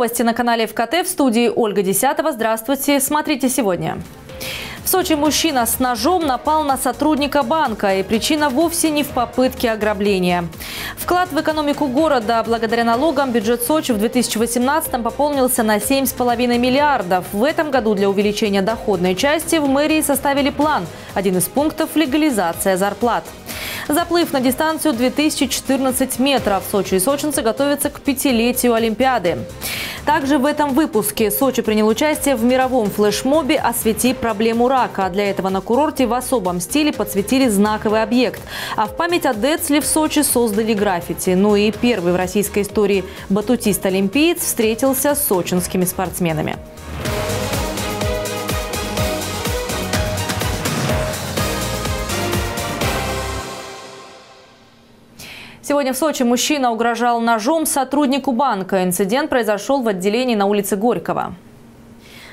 новости на канале ФКТ в студии Ольга Десятого. Здравствуйте. Смотрите сегодня. В Сочи мужчина с ножом напал на сотрудника банка, и причина вовсе не в попытке ограбления. Вклад в экономику города благодаря налогам бюджет Сочи в 2018 пополнился на 7,5 миллиардов. В этом году для увеличения доходной части в мэрии составили план. Один из пунктов – легализация зарплат. Заплыв на дистанцию 2014 метров. Сочи и сочинцы готовятся к пятилетию Олимпиады. Также в этом выпуске Сочи принял участие в мировом флешмобе «Освети проблему рака». Для этого на курорте в особом стиле подсветили знаковый объект. А в память о Децле в Сочи создали граффити. Ну и первый в российской истории батутист-олимпиец встретился с сочинскими спортсменами. Сегодня в Сочи мужчина угрожал ножом сотруднику банка. Инцидент произошел в отделении на улице Горького.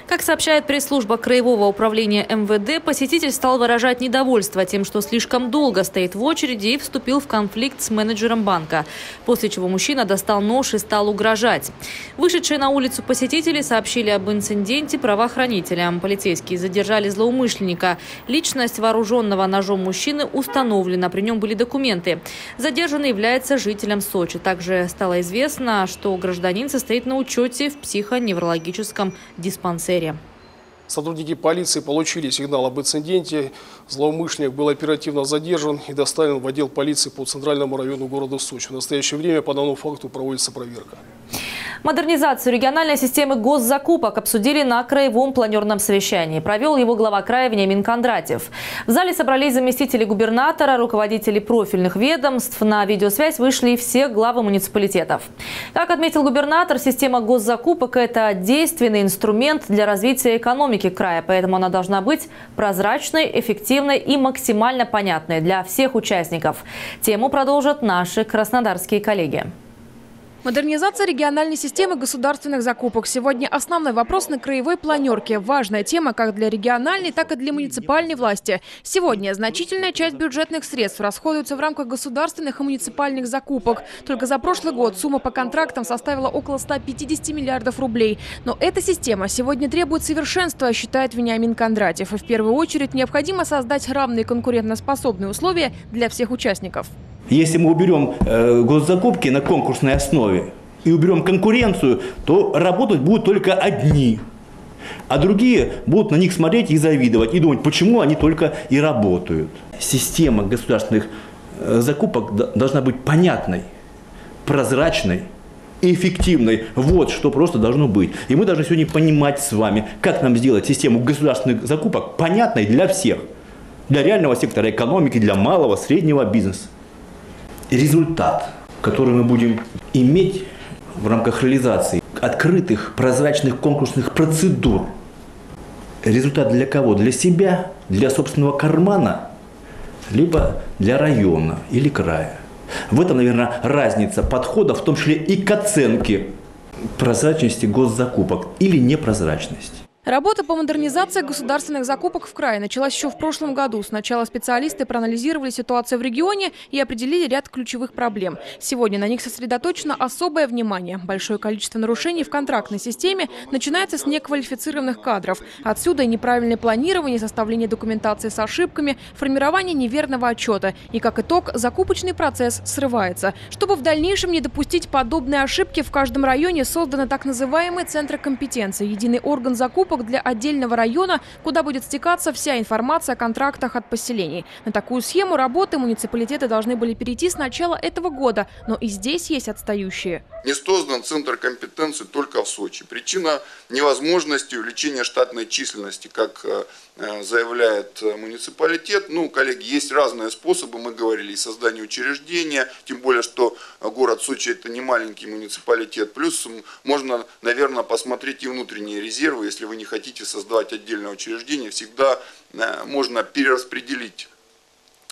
Как сообщает пресс-служба Краевого управления МВД, посетитель стал выражать недовольство тем, что слишком долго стоит в очереди и вступил в конфликт с менеджером банка, после чего мужчина достал нож и стал угрожать. Вышедшие на улицу посетители сообщили об инциденте правоохранителям. Полицейские задержали злоумышленника. Личность вооруженного ножом мужчины установлена, при нем были документы. Задержанный является жителем Сочи. Также стало известно, что гражданин состоит на учете в психоневрологическом диспансере сфере. Сотрудники полиции получили сигнал об инциденте. Злоумышленник был оперативно задержан и доставлен в отдел полиции по центральному району города Сочи. В настоящее время по данному факту проводится проверка. Модернизацию региональной системы госзакупок обсудили на краевом планерном совещании. Провел его глава края Вениамин Кондратьев. В зале собрались заместители губернатора, руководители профильных ведомств. На видеосвязь вышли все главы муниципалитетов. Как отметил губернатор, система госзакупок – это действенный инструмент для развития экономики края. Поэтому она должна быть прозрачной, эффективной и максимально понятной для всех участников. Тему продолжат наши краснодарские коллеги. Модернизация региональной системы государственных закупок. Сегодня основной вопрос на краевой планерке. Важная тема как для региональной, так и для муниципальной власти. Сегодня значительная часть бюджетных средств расходуется в рамках государственных и муниципальных закупок. Только за прошлый год сумма по контрактам составила около 150 миллиардов рублей. Но эта система сегодня требует совершенства, считает Вениамин Кондратьев. И в первую очередь необходимо создать равные конкурентоспособные условия для всех участников. Если мы уберем э, госзакупки на конкурсной основе и уберем конкуренцию, то работать будут только одни. А другие будут на них смотреть и завидовать, и думать, почему они только и работают. Система государственных э, закупок должна быть понятной, прозрачной и эффективной. Вот что просто должно быть. И мы должны сегодня понимать с вами, как нам сделать систему государственных закупок понятной для всех. Для реального сектора экономики, для малого, среднего бизнеса результат, который мы будем иметь в рамках реализации открытых, прозрачных конкурсных процедур. Результат для кого? Для себя, для собственного кармана, либо для района или края. В этом, наверное, разница подхода, в том числе и к оценке прозрачности госзакупок или непрозрачности. Работа по модернизации государственных закупок в крае началась еще в прошлом году. Сначала специалисты проанализировали ситуацию в регионе и определили ряд ключевых проблем. Сегодня на них сосредоточено особое внимание. Большое количество нарушений в контрактной системе начинается с неквалифицированных кадров. Отсюда и неправильное планирование, составление документации с ошибками, формирование неверного отчета. И как итог, закупочный процесс срывается. Чтобы в дальнейшем не допустить подобные ошибки, в каждом районе созданы так называемые центры компетенции. Единый орган закупок закупок для отдельного района, куда будет стекаться вся информация о контрактах от поселений. На такую схему работы муниципалитеты должны были перейти с начала этого года, но и здесь есть отстающие. Не создан центр компетенции только в Сочи. Причина невозможности увеличения штатной численности, как э, э, заявляет муниципалитет. Ну, коллеги, есть разные способы, мы говорили, и создание учреждения, тем более, что город Сочи это не маленький муниципалитет. Плюс можно, наверное, посмотреть и внутренние резервы, если вы не хотите создавать отдельное учреждение, всегда э, можно перераспределить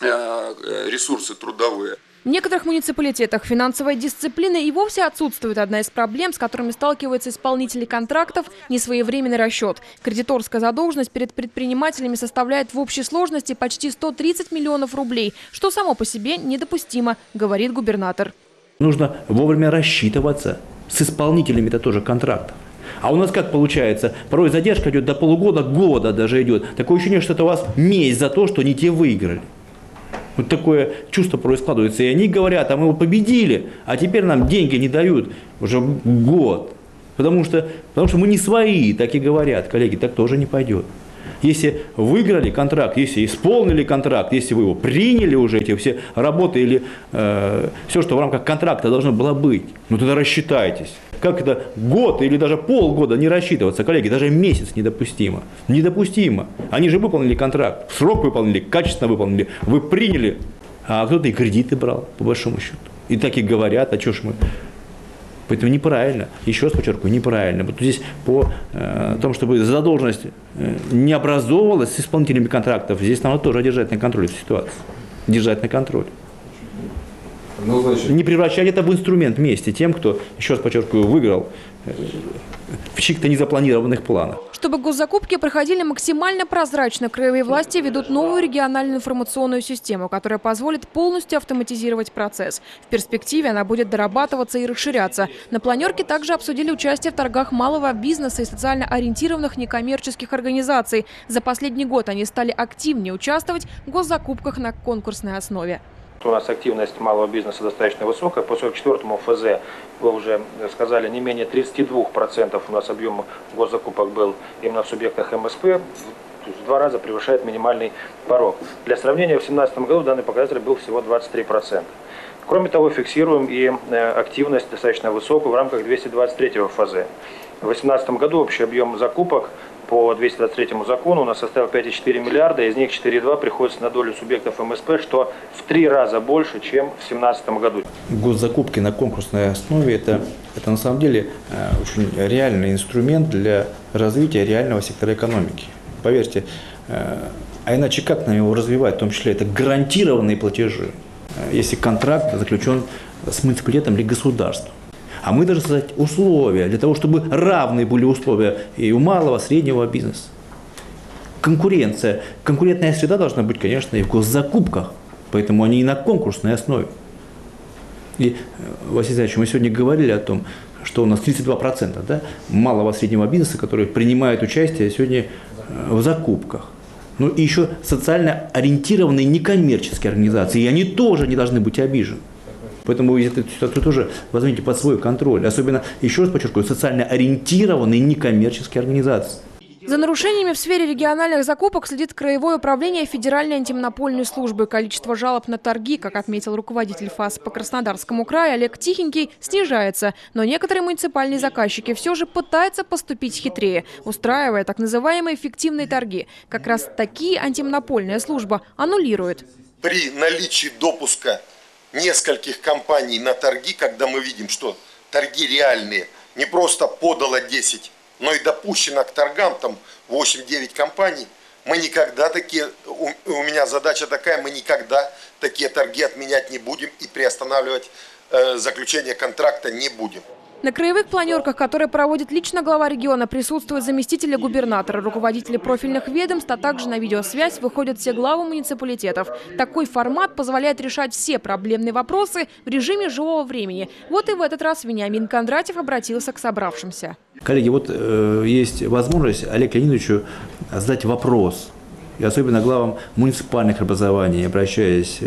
ресурсы трудовые. В некоторых муниципалитетах финансовая дисциплина и вовсе отсутствует. Одна из проблем, с которыми сталкиваются исполнители контрактов – несвоевременный расчет. Кредиторская задолженность перед предпринимателями составляет в общей сложности почти 130 миллионов рублей, что само по себе недопустимо, говорит губернатор. Нужно вовремя рассчитываться с исполнителями это тоже контрактов. А у нас как получается? Порой задержка идет до полугода, года даже идет. Такое ощущение, что это у вас месть за то, что не те выиграли. Вот такое чувство порой складывается. И они говорят, а мы его победили, а теперь нам деньги не дают уже год. Потому что, потому что мы не свои, так и говорят, коллеги, так тоже не пойдет. Если выиграли контракт, если исполнили контракт, если вы его приняли уже, эти все работы или э, все, что в рамках контракта должно было быть, ну тогда рассчитайтесь. Как это год или даже полгода не рассчитываться, коллеги, даже месяц недопустимо. Недопустимо. Они же выполнили контракт, срок выполнили, качественно выполнили, вы приняли, а кто-то и кредиты брал, по большому счету. И так и говорят, а что ж мы Поэтому неправильно, еще раз подчеркиваю, неправильно. Вот здесь по э, тому, чтобы задолженность э, не образовывалась с исполнителями контрактов, здесь надо тоже держать на контроле эту ситуацию. Держать на контроле. Ну, значит... Не превращать это в инструмент вместе тем, кто, еще раз подчеркиваю, выиграл э, в чьих-то незапланированных планах. Чтобы госзакупки проходили максимально прозрачно, краевые власти ведут новую региональную информационную систему, которая позволит полностью автоматизировать процесс. В перспективе она будет дорабатываться и расширяться. На планерке также обсудили участие в торгах малого бизнеса и социально ориентированных некоммерческих организаций. За последний год они стали активнее участвовать в госзакупках на конкурсной основе у нас активность малого бизнеса достаточно высокая. По 44-му ФЗ, вы уже сказали, не менее 32% у нас объем госзакупок был именно в субъектах МСП, в два раза превышает минимальный порог. Для сравнения, в 2017 году данный показатель был всего 23%. Кроме того, фиксируем и э, активность достаточно высокую в рамках 223 ФЗ. В 2018 году общий объем закупок по 223 закону у нас составил 5,4 миллиарда, из них 4,2 приходится на долю субъектов МСП, что в три раза больше, чем в 2017 году. Госзакупки на конкурсной основе это, это на самом деле э, очень реальный инструмент для развития реального сектора экономики. Поверьте, э, а иначе как нам его развивать, в том числе это гарантированные платежи, э, если контракт заключен с муниципалитетом или государством. А мы должны создать условия для того, чтобы равные были условия и у малого, среднего бизнеса. Конкуренция. Конкурентная среда должна быть, конечно, и в госзакупках. Поэтому они и на конкурсной основе. И, э, Василий Ильич, мы сегодня говорили о том, что у нас 32% да, малого среднего бизнеса, которые принимают участие сегодня э, в закупках. Ну и еще социально ориентированные некоммерческие организации, и они тоже не должны быть обижены. Поэтому эту ситуацию тоже возьмите под свой контроль. Особенно, еще раз подчеркиваю, социально ориентированные некоммерческие организации. За нарушениями в сфере региональных закупок следит Краевое управление Федеральной антимонопольной службы. Количество жалоб на торги, как отметил руководитель ФАС по Краснодарскому краю Олег Тихенький, снижается. Но некоторые муниципальные заказчики все же пытаются поступить хитрее, устраивая так называемые фиктивные торги. Как раз такие антимонопольная служба аннулирует. При наличии допуска нескольких компаний на торги, когда мы видим, что торги реальные, не просто подало 10, но и допущено к торгам там 8-9 компаний, мы никогда такие, у, меня задача такая, мы никогда такие торги отменять не будем и приостанавливать э, заключение контракта не будем. На краевых планерках, которые проводит лично глава региона, присутствуют заместители губернатора, руководители профильных ведомств, а также на видеосвязь выходят все главы муниципалитетов. Такой формат позволяет решать все проблемные вопросы в режиме живого времени. Вот и в этот раз Вениамин Кондратьев обратился к собравшимся. Коллеги, вот э, есть возможность Олег Леонидовичу задать вопрос и особенно главам муниципальных образований, обращаясь,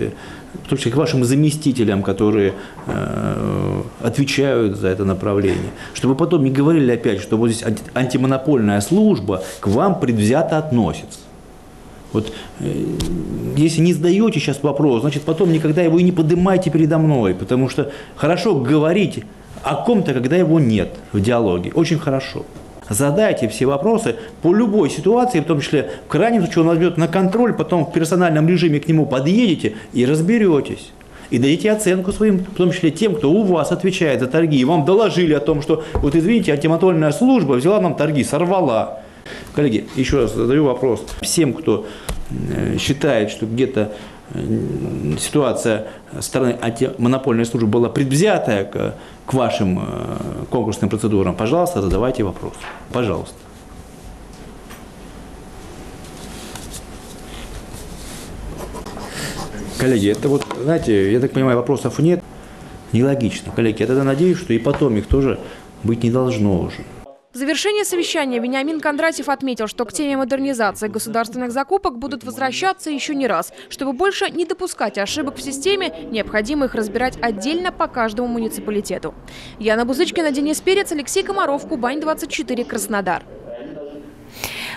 том числе к вашим заместителям, которые э, отвечают за это направление, чтобы потом не говорили опять, что вот здесь антимонопольная служба к вам предвзято относится. Вот э, если не задаете сейчас вопрос, значит потом никогда его и не поднимайте передо мной, потому что хорошо говорить о ком-то, когда его нет в диалоге, очень хорошо. Задайте все вопросы по любой ситуации, в том числе в крайнем случае он возьмет на контроль, потом в персональном режиме к нему подъедете и разберетесь. И дадите оценку своим, в том числе тем, кто у вас отвечает за торги. И вам доложили о том, что, вот извините, антимонопольная служба взяла нам торги, сорвала. Коллеги, еще раз задаю вопрос. Всем, кто э, считает, что где-то ситуация стороны антимонопольной службы была предвзятая к, к вашим э, конкурсным процедурам, пожалуйста, задавайте вопрос. Пожалуйста. Коллеги, это вот, знаете, я так понимаю, вопросов нет. Нелогично. Коллеги, я тогда надеюсь, что и потом их тоже быть не должно уже. В завершение совещания Вениамин Кондратьев отметил, что к теме модернизации государственных закупок будут возвращаться еще не раз. Чтобы больше не допускать ошибок в системе, необходимо их разбирать отдельно по каждому муниципалитету. Яна Бузычкина, Денис Перец, Алексей Комаров, Кубань-24, Краснодар.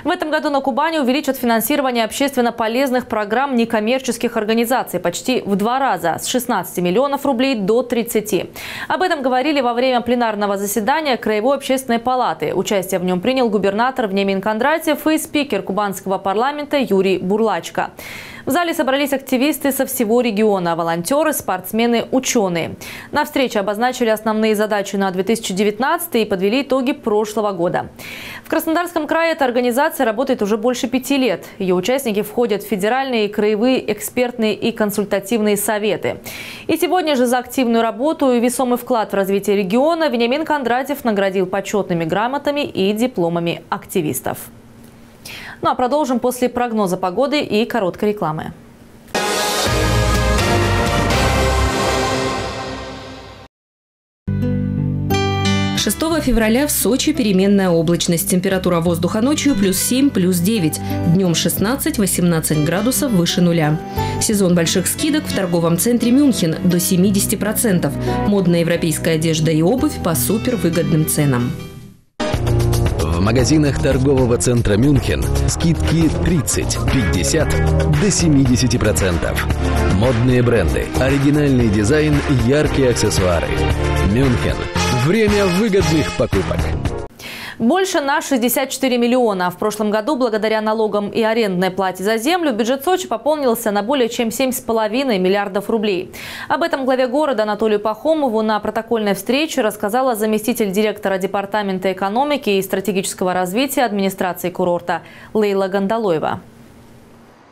В этом году на Кубани увеличат финансирование общественно полезных программ некоммерческих организаций почти в два раза – с 16 миллионов рублей до 30. Об этом говорили во время пленарного заседания Краевой общественной палаты. Участие в нем принял губернатор Внемин Кондратьев и спикер кубанского парламента Юрий Бурлачко. В зале собрались активисты со всего региона, волонтеры, спортсмены, ученые. На встрече обозначили основные задачи на 2019 и подвели итоги прошлого года. В Краснодарском крае эта организация работает уже больше пяти лет. Ее участники входят в федеральные, краевые, экспертные и консультативные советы. И сегодня же за активную работу и весомый вклад в развитие региона Вениамин Кондратьев наградил почетными грамотами и дипломами активистов. Ну а продолжим после прогноза погоды и короткой рекламы. Шестого февраля в Сочи переменная облачность. Температура воздуха ночью плюс 7, плюс 9. Днем 16-18 градусов выше нуля. Сезон больших скидок в торговом центре Мюнхен до 70%. Модная европейская одежда и обувь по супервыгодным ценам. В магазинах торгового центра Мюнхен скидки 30, 50 до 70%. Модные бренды, оригинальный дизайн, яркие аксессуары. Мюнхен. Время выгодных покупок. Больше на 64 миллиона. В прошлом году, благодаря налогам и арендной плате за землю, бюджет Сочи пополнился на более чем 7,5 миллиардов рублей. Об этом главе города Анатолию Пахомову на протокольной встрече рассказала заместитель директора Департамента экономики и стратегического развития администрации курорта Лейла Гандалоева.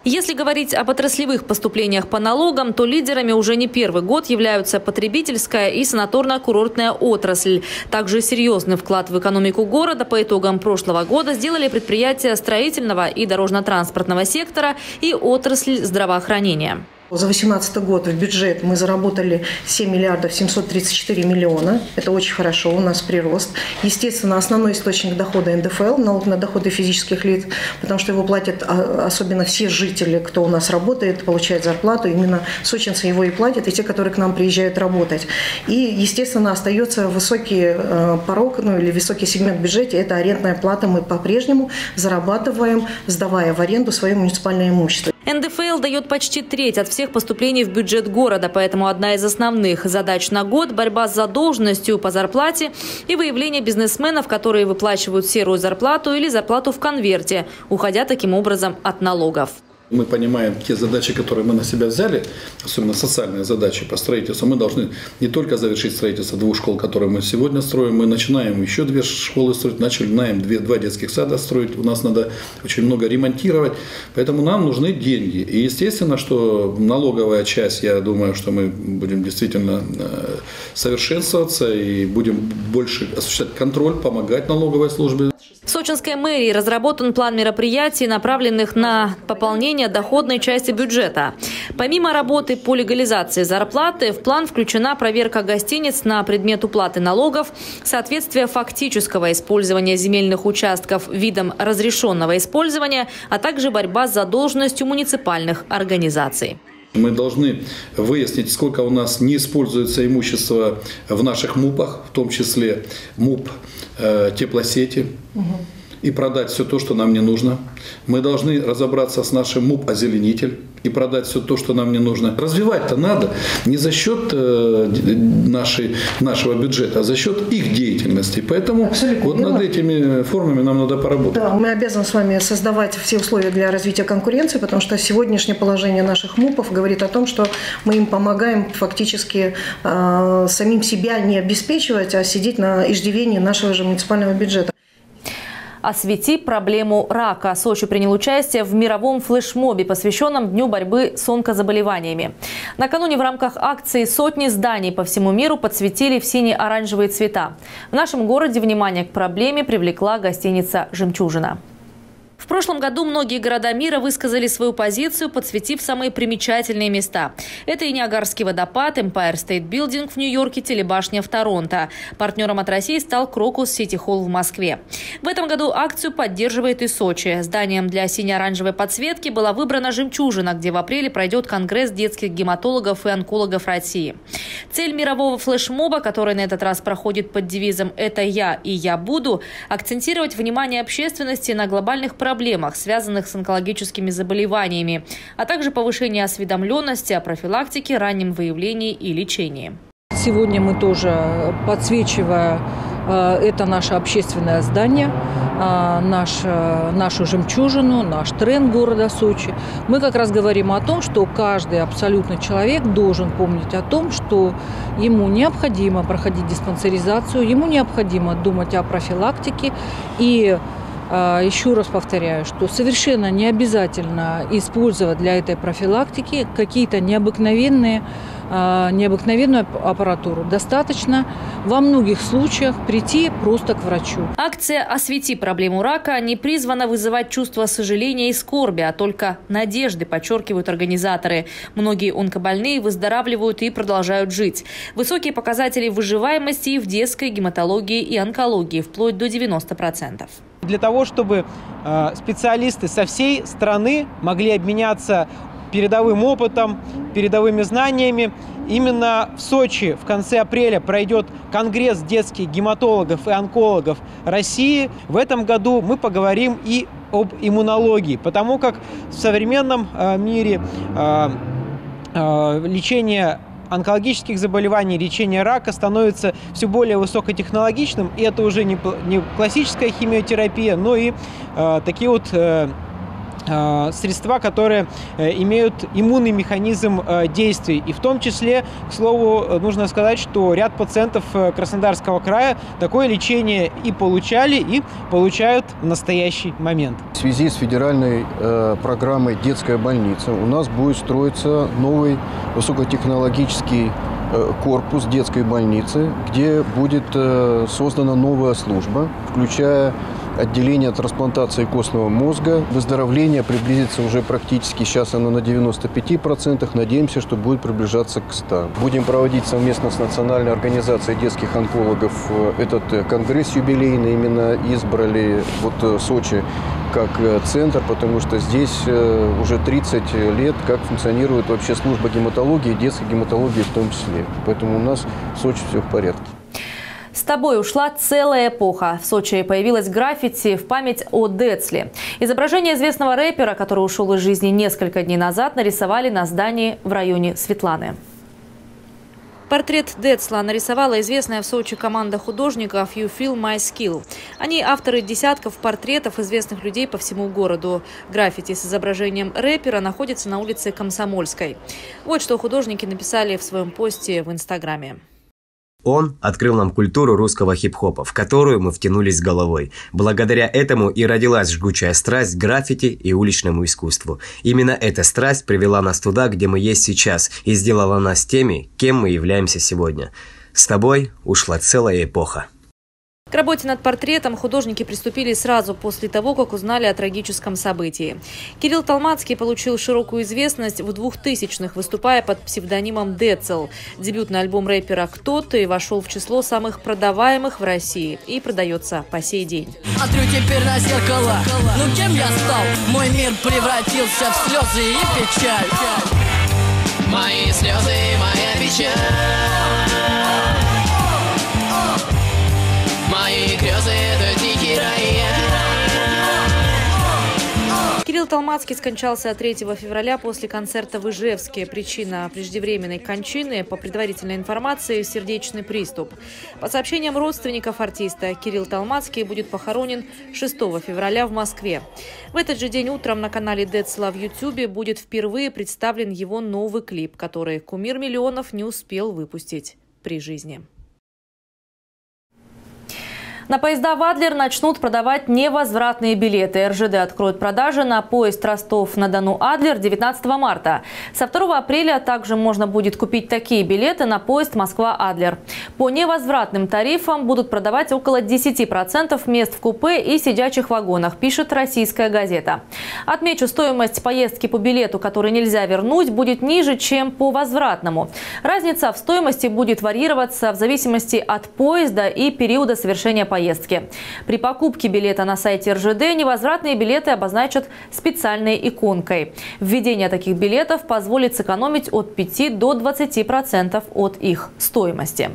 Если говорить об отраслевых поступлениях по налогам, то лидерами уже не первый год являются потребительская и санаторно-курортная отрасль. Также серьезный вклад в экономику города по итогам прошлого года сделали предприятия строительного и дорожно-транспортного сектора и отрасль здравоохранения. За 2018 год в бюджет мы заработали 7 миллиардов 734 миллиона. Это очень хорошо, у нас прирост. Естественно, основной источник дохода НДФЛ, налог на доходы физических лиц, потому что его платят а, особенно все жители, кто у нас работает, получает зарплату. Именно сочинцы его и платят, и те, которые к нам приезжают работать. И, естественно, остается высокий э, порог, ну или высокий сегмент в бюджете, это арендная плата. Мы по-прежнему зарабатываем, сдавая в аренду свое муниципальное имущество. НДФЛ дает почти треть от всех поступлений в бюджет города, поэтому одна из основных задач на год – борьба с задолженностью по зарплате и выявление бизнесменов, которые выплачивают серую зарплату или зарплату в конверте, уходя таким образом от налогов. Мы понимаем те задачи, которые мы на себя взяли, особенно социальные задачи по строительству. Мы должны не только завершить строительство двух школ, которые мы сегодня строим, мы начинаем еще две школы строить, начинаем две, два детских сада строить. У нас надо очень много ремонтировать, поэтому нам нужны деньги. И естественно, что налоговая часть, я думаю, что мы будем действительно э, совершенствоваться и будем больше осуществлять контроль, помогать налоговой службе. В сочинской мэрии разработан план мероприятий, направленных на пополнение доходной части бюджета. Помимо работы по легализации зарплаты, в план включена проверка гостиниц на предмет уплаты налогов, соответствие фактического использования земельных участков видом разрешенного использования, а также борьба с задолженностью муниципальных организаций. Мы должны выяснить, сколько у нас не используется имущество в наших МУПах, в том числе МУП э, теплосети, угу. И продать все то, что нам не нужно. Мы должны разобраться с нашим МУП «Озеленитель», и продать все то, что нам не нужно. Развивать-то надо не за счет э, нашей, нашего бюджета, а за счет их деятельности. Поэтому Абсолютно вот над этими формами нам надо поработать. Да, мы обязаны с вами создавать все условия для развития конкуренции, потому что сегодняшнее положение наших МУПов говорит о том, что мы им помогаем фактически э, самим себя не обеспечивать, а сидеть на иждивении нашего же муниципального бюджета. «Освети проблему рака». Сочи принял участие в мировом флешмобе, посвященном Дню борьбы с онкозаболеваниями. Накануне в рамках акции сотни зданий по всему миру подсветили в сине-оранжевые цвета. В нашем городе внимание к проблеме привлекла гостиница «Жемчужина». В прошлом году многие города мира высказали свою позицию, подсветив самые примечательные места. Это и Ниагарский водопад, Empire State Building в Нью-Йорке, телебашня в Торонто. Партнером от России стал Крокус Сити Холл в Москве. В этом году акцию поддерживает и Сочи. Зданием для сине-оранжевой подсветки была выбрана «Жемчужина», где в апреле пройдет Конгресс детских гематологов и онкологов России. Цель мирового флешмоба, который на этот раз проходит под девизом «Это я и я буду», акцентировать внимание общественности на глобальных проблемах проблемах, связанных с онкологическими заболеваниями, а также повышение осведомленности о профилактике, раннем выявлении и лечении. Сегодня мы тоже, подсвечивая э, это наше общественное здание, э, наш, э, нашу жемчужину, наш тренд города Сочи. Мы как раз говорим о том, что каждый абсолютно человек должен помнить о том, что ему необходимо проходить диспансеризацию, ему необходимо думать о профилактике и еще раз повторяю, что совершенно не обязательно использовать для этой профилактики какие-то необыкновенные а, необыкновенную аппаратуру. Достаточно во многих случаях прийти просто к врачу. Акция «Освети проблему рака» не призвана вызывать чувство сожаления и скорби, а только надежды, подчеркивают организаторы. Многие онкобольные выздоравливают и продолжают жить. Высокие показатели выживаемости в детской гематологии и онкологии, вплоть до 90%. Для того, чтобы э, специалисты со всей страны могли обменяться передовым опытом, передовыми знаниями. Именно в Сочи в конце апреля пройдет Конгресс детских гематологов и онкологов России. В этом году мы поговорим и об иммунологии, потому как в современном э, мире э, лечение онкологических заболеваний, лечение рака становится все более высокотехнологичным, и это уже не, не классическая химиотерапия, но и э, такие вот э, средства, которые э, имеют иммунный механизм э, действий. И в том числе, к слову, нужно сказать, что ряд пациентов Краснодарского края такое лечение и получали, и получают в настоящий момент. В связи с федеральной э, программой «Детская больница» у нас будет строиться новый высокотехнологический корпус детской больницы, где будет создана новая служба, включая отделение трансплантации костного мозга. Выздоровление приблизится уже практически, сейчас оно на 95%, надеемся, что будет приближаться к 100%. Будем проводить совместно с Национальной организацией детских онкологов э, этот э, конгресс юбилейный, именно избрали вот э, Сочи как центр, потому что здесь уже 30 лет, как функционирует вообще служба гематологии, детской гематологии в том числе. Поэтому у нас в Сочи все в порядке. С тобой ушла целая эпоха. В Сочи появилась граффити в память о Децле. Изображение известного рэпера, который ушел из жизни несколько дней назад, нарисовали на здании в районе Светланы. Портрет Децла нарисовала известная в Сочи команда художников «You Feel My Skill». Они авторы десятков портретов известных людей по всему городу. Граффити с изображением рэпера находится на улице Комсомольской. Вот что художники написали в своем посте в Инстаграме. Он открыл нам культуру русского хип-хопа, в которую мы втянулись головой. Благодаря этому и родилась жгучая страсть к граффити и уличному искусству. Именно эта страсть привела нас туда, где мы есть сейчас, и сделала нас теми, кем мы являемся сегодня. С тобой ушла целая эпоха. К работе над портретом художники приступили сразу после того, как узнали о трагическом событии. Кирилл Талмацкий получил широкую известность в 2000-х, выступая под псевдонимом Децл. Дебютный альбом рэпера «Кто ты» вошел в число самых продаваемых в России и продается по сей день. Смотрю теперь на зеркало, ну кем я стал? Мой мир превратился в слезы и печаль. Мои слезы, моя печаль. Кирилл Талмацкий скончался 3 февраля после концерта в Ижевске. Причина преждевременной кончины, по предварительной информации, сердечный приступ. По сообщениям родственников артиста, Кирилл Талмацкий будет похоронен 6 февраля в Москве. В этот же день утром на канале Децла в Ютьюбе будет впервые представлен его новый клип, который «Кумир миллионов» не успел выпустить при жизни. На поезда в Адлер начнут продавать невозвратные билеты. РЖД откроет продажи на поезд Ростов-на-Дону-Адлер 19 марта. Со 2 апреля также можно будет купить такие билеты на поезд Москва-Адлер. По невозвратным тарифам будут продавать около 10% мест в купе и сидячих вагонах, пишет российская газета. Отмечу, стоимость поездки по билету, который нельзя вернуть, будет ниже, чем по возвратному. Разница в стоимости будет варьироваться в зависимости от поезда и периода совершения поездки поездки. При покупке билета на сайте РЖД невозвратные билеты обозначат специальной иконкой. Введение таких билетов позволит сэкономить от 5 до 20% от их стоимости.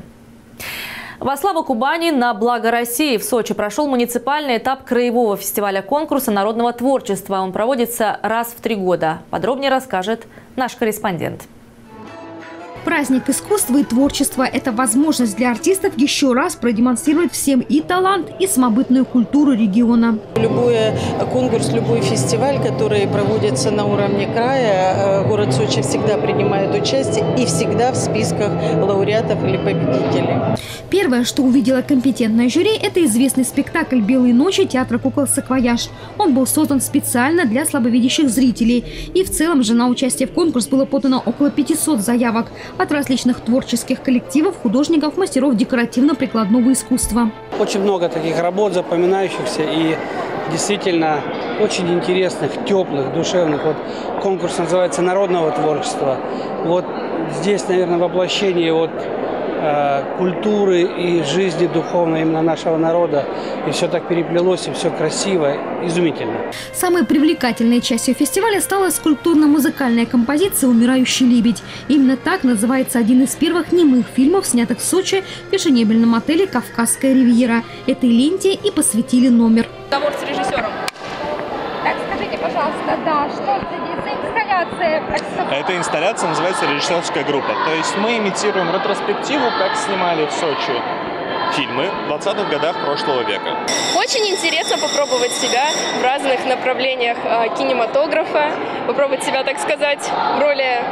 Во славу Кубани на благо России в Сочи прошел муниципальный этап краевого фестиваля конкурса народного творчества. Он проводится раз в три года. Подробнее расскажет наш корреспондент. Праздник искусства и творчества – это возможность для артистов еще раз продемонстрировать всем и талант, и самобытную культуру региона. Любой конкурс, любой фестиваль, который проводится на уровне края, э, город Сочи всегда принимает участие и всегда в списках лауреатов или победителей. Первое, что увидела компетентное жюри, это известный спектакль «Белые ночи» театра кукол «Саквояж». Он был создан специально для слабовидящих зрителей. И в целом же на участие в конкурс было подано около 500 заявок от различных творческих коллективов, художников, мастеров декоративно-прикладного искусства. Очень много таких работ, запоминающихся и действительно очень интересных, теплых, душевных. Вот конкурс называется «Народного творчества». Вот здесь, наверное, воплощение вот культуры и жизни духовной именно нашего народа. И все так переплелось, и все красиво, изумительно. Самой привлекательной частью фестиваля стала скульптурно-музыкальная композиция «Умирающий лебедь». Именно так называется один из первых немых фильмов, снятых в Сочи в фешенебельном отеле «Кавказская ривьера». Этой ленте и посвятили номер. Разговор с режиссером. Так, скажите, пожалуйста, да, что инсталляция? Эта инсталляция называется «Режиссерская группа». То есть мы имитируем ретроспективу, как снимали в Сочи фильмы в 20-х годах прошлого века. Очень интересно попробовать себя в разных направлениях а, кинематографа, попробовать себя, так сказать, в роли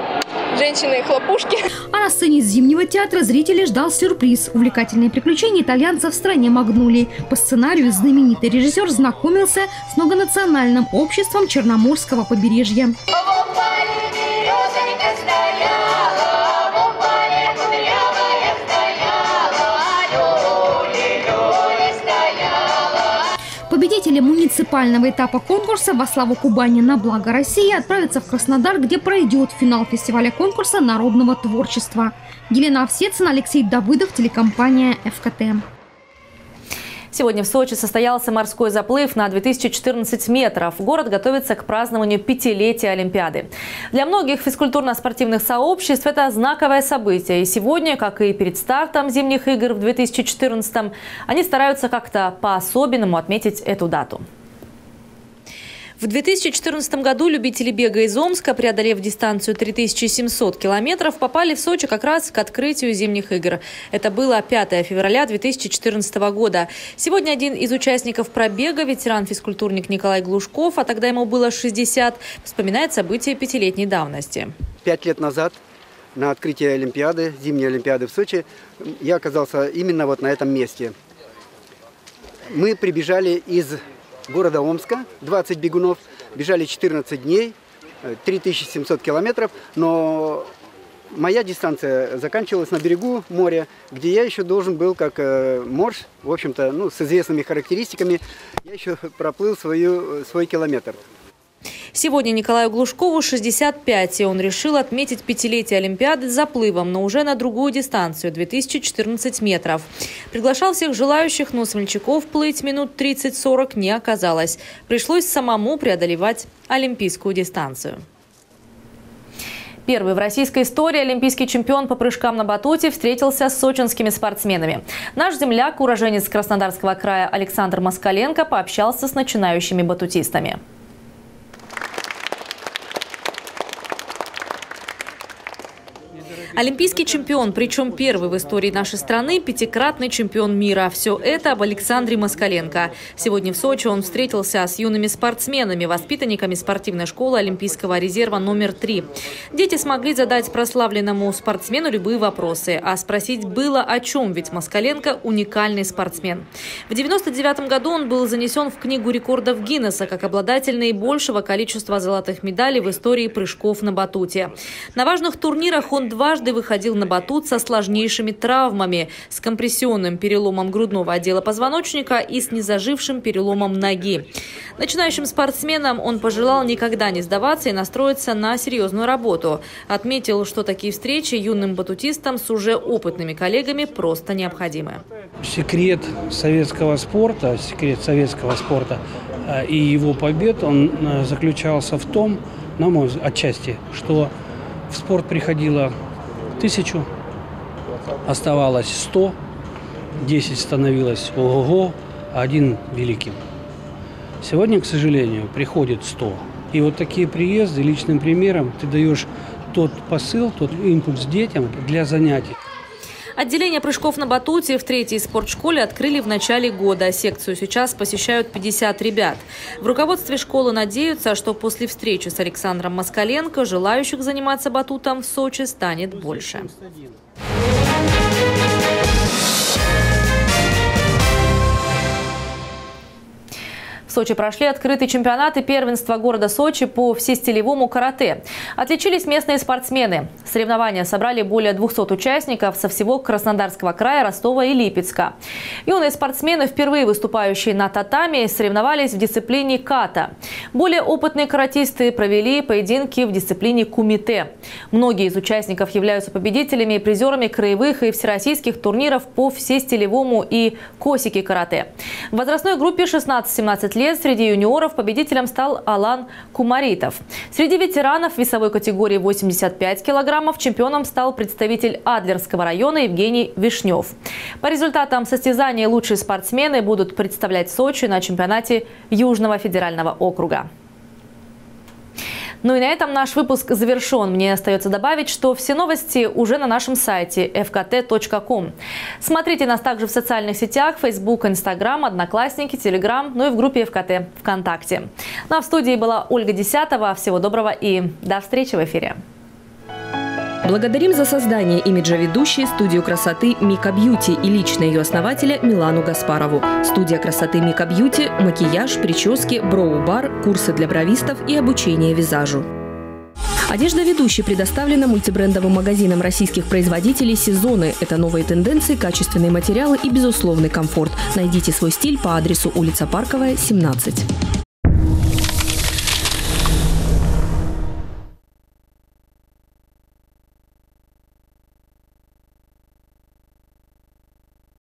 женщины-хлопушки. А на сцене Зимнего театра зрителей ждал сюрприз – увлекательные приключения итальянцев в стране Магнули. По сценарию знаменитый режиссер знакомился с многонациональным обществом Черноморского побережья. Победители муниципального этапа конкурса «Во славу Кубани на благо России» отправятся в Краснодар, где пройдет финал фестиваля конкурса народного творчества. Елена Овсецина, Алексей Давыдов, телекомпания «ФКТ». Сегодня в Сочи состоялся морской заплыв на 2014 метров. Город готовится к празднованию пятилетия Олимпиады. Для многих физкультурно-спортивных сообществ это знаковое событие. И сегодня, как и перед стартом зимних игр в 2014, они стараются как-то по-особенному отметить эту дату. В 2014 году любители бега из Омска, преодолев дистанцию 3700 километров, попали в Сочи как раз к открытию зимних игр. Это было 5 февраля 2014 года. Сегодня один из участников пробега, ветеран-физкультурник Николай Глушков, а тогда ему было 60, вспоминает события пятилетней давности. Пять лет назад на открытии Олимпиады, зимней Олимпиады в Сочи, я оказался именно вот на этом месте. Мы прибежали из города Омска, 20 бегунов, бежали 14 дней, 3700 э, километров, но моя дистанция заканчивалась на берегу моря, где я еще должен был, как э, морж, в общем-то, ну, с известными характеристиками, я еще проплыл свою, э, свой километр. Сегодня Николаю Глушкову 65, и он решил отметить пятилетие Олимпиады с заплывом, но уже на другую дистанцию – 2014 метров. Приглашал всех желающих, но смельчаков плыть минут 30-40 не оказалось. Пришлось самому преодолевать олимпийскую дистанцию. Первый в российской истории олимпийский чемпион по прыжкам на батуте встретился с сочинскими спортсменами. Наш земляк, уроженец Краснодарского края Александр Москаленко, пообщался с начинающими батутистами. Олимпийский чемпион, причем первый в истории нашей страны, пятикратный чемпион мира. Все это об Александре Москаленко. Сегодня в Сочи он встретился с юными спортсменами, воспитанниками спортивной школы Олимпийского резерва номер три. Дети смогли задать прославленному спортсмену любые вопросы, а спросить было о чем, ведь Москаленко – уникальный спортсмен. В 99 году он был занесен в Книгу рекордов Гиннесса как обладатель наибольшего количества золотых медалей в истории прыжков на батуте. На важных турнирах он дважды выходил на батут со сложнейшими травмами, с компрессионным переломом грудного отдела позвоночника и с незажившим переломом ноги. Начинающим спортсменам он пожелал никогда не сдаваться и настроиться на серьезную работу. Отметил, что такие встречи юным батутистам с уже опытными коллегами просто необходимы. Секрет советского спорта, секрет советского спорта э, и его побед, он э, заключался в том, на мой отчасти, что в спорт приходило тысячу, оставалось сто, десять становилось ого-го, а один великим. Сегодня, к сожалению, приходит сто. И вот такие приезды личным примером ты даешь тот посыл, тот импульс детям для занятий. Отделение прыжков на батуте в третьей спортшколе открыли в начале года. Секцию сейчас посещают 50 ребят. В руководстве школы надеются, что после встречи с Александром Москаленко желающих заниматься батутом в Сочи станет больше. В Сочи прошли открытые чемпионаты первенства города Сочи по всестилевому карате. Отличились местные спортсмены. Соревнования собрали более 200 участников со всего Краснодарского края, Ростова и Липецка. Юные спортсмены, впервые выступающие на татами, соревновались в дисциплине ката. Более опытные каратисты провели поединки в дисциплине кумите. Многие из участников являются победителями и призерами краевых и всероссийских турниров по всестилевому и косики карате. В возрастной группе 16-17 лет лет среди юниоров победителем стал Алан Кумаритов. Среди ветеранов весовой категории 85 килограммов чемпионом стал представитель Адлерского района Евгений Вишнев. По результатам состязания лучшие спортсмены будут представлять Сочи на чемпионате Южного федерального округа. Ну и на этом наш выпуск завершен. Мне остается добавить, что все новости уже на нашем сайте fkt.com. Смотрите нас также в социальных сетях Facebook, Instagram, Одноклассники, Telegram, ну и в группе ФКТ ВКонтакте. Ну а в студии была Ольга Десятова. Всего доброго и до встречи в эфире. Благодарим за создание имиджа ведущей студию красоты Мика Бьюти и лично ее основателя Милану Гаспарову. Студия красоты Мика Бьюти – макияж, прически, броу-бар, курсы для бровистов и обучение визажу. Одежда ведущей предоставлена мультибрендовым магазином российских производителей «Сезоны». Это новые тенденции, качественные материалы и безусловный комфорт. Найдите свой стиль по адресу улица Парковая, 17.